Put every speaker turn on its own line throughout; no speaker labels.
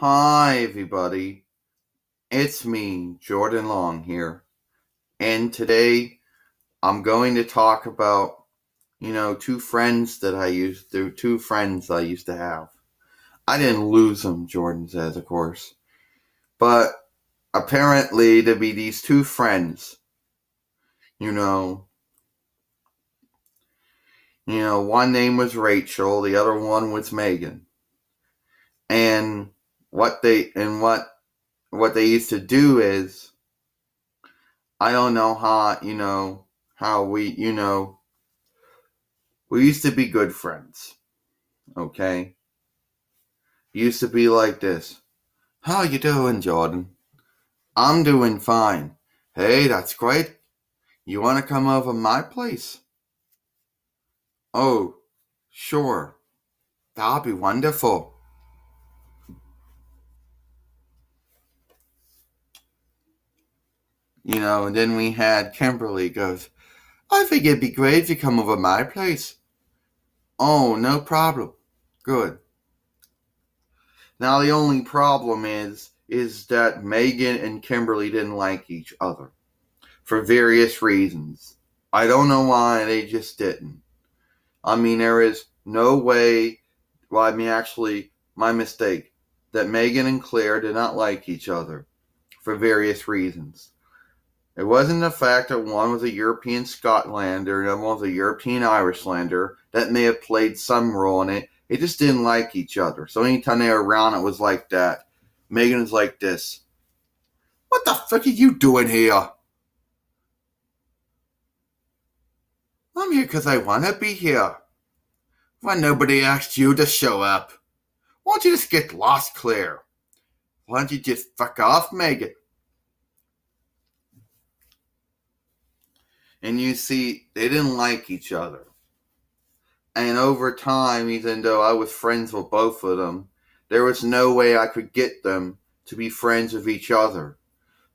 Hi, everybody. It's me, Jordan Long here. And today I'm going to talk about, you know, two friends that I used to, two friends I used to have. I didn't lose them, Jordan says, of course. But apparently, to be these two friends, you know, you know, one name was Rachel, the other one was Megan. And what they and what what they used to do is I don't know how, you know, how we, you know, we used to be good friends. Okay? Used to be like this. How you doing, Jordan? I'm doing fine. Hey, that's great. You want to come over my place? Oh, sure. That'll be wonderful. You know, and then we had Kimberly goes, I think it'd be great if you come over my place. Oh, no problem. Good. Now the only problem is is that Megan and Kimberly didn't like each other for various reasons. I don't know why they just didn't. I mean, there is no way, well, I mean, actually, my mistake, that Megan and Claire did not like each other for various reasons. It wasn't the fact that one was a European Scotlander and one was a European Irishlander that may have played some role in it. They just didn't like each other. So anytime they were around, it was like that. Megan Megan's like this. What the fuck are you doing here? I'm here because I want to be here. Why nobody asked you to show up? Why don't you just get lost, Claire? Why don't you just fuck off, Megan? And you see, they didn't like each other. And over time, even though I was friends with both of them, there was no way I could get them to be friends with each other.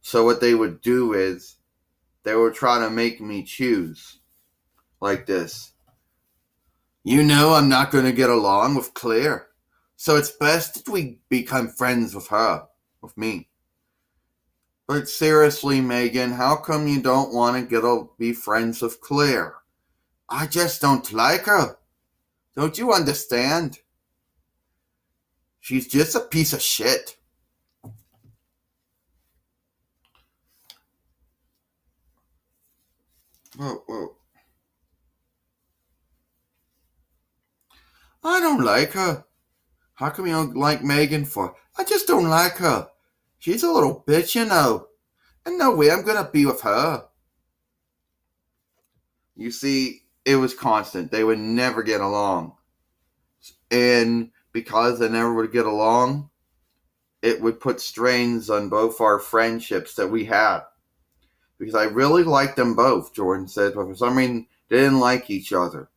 So what they would do is they would try to make me choose like this. You know I'm not going to get along with Claire. So it's best that we become friends with her, with me. But seriously, Megan, how come you don't want to get a, be friends with Claire? I just don't like her. Don't you understand? She's just a piece of shit. Whoa, whoa. I don't like her. How come you don't like Megan for? I just don't like her. She's a little bitch, you know. And no way I'm gonna be with her. You see, it was constant. They would never get along. And because they never would get along, it would put strains on both our friendships that we had. Because I really liked them both, Jordan said, but for some reason they didn't like each other.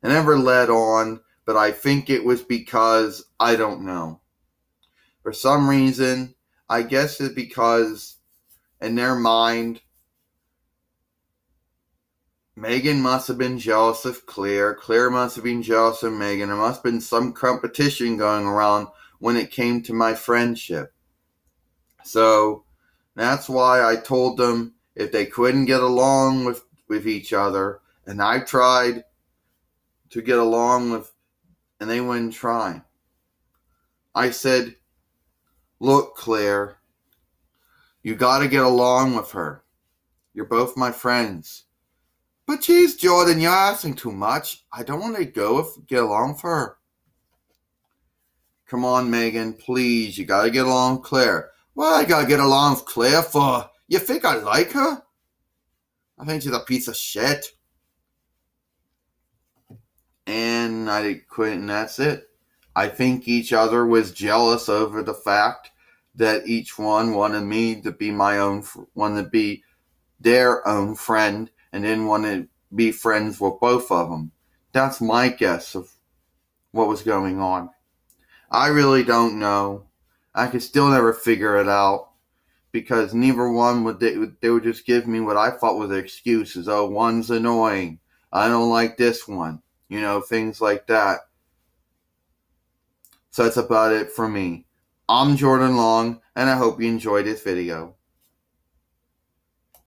It never led on, but I think it was because I don't know. For some reason, I guess it's because in their mind, Megan must have been jealous of Claire. Claire must have been jealous of Megan. There must have been some competition going around when it came to my friendship. So that's why I told them if they couldn't get along with, with each other, and I tried to get along with, and they wouldn't try. I said, Look, Claire, you got to get along with her. You're both my friends. But geez, Jordan, you're asking too much. I don't want to go get along with her. Come on, Megan, please. You got to get along with Claire. Well, I got to get along with Claire for. You think I like her? I think she's a piece of shit. And I quit, and that's it. I think each other was jealous over the fact that each one wanted me to be my own, wanted to be their own friend, and didn't want to be friends with both of them. That's my guess of what was going on. I really don't know. I could still never figure it out because neither one would they, they would just give me what I thought was excuses. Oh, one's annoying. I don't like this one. You know, things like that. So that's about it for me. I'm Jordan Long, and I hope you enjoyed this video.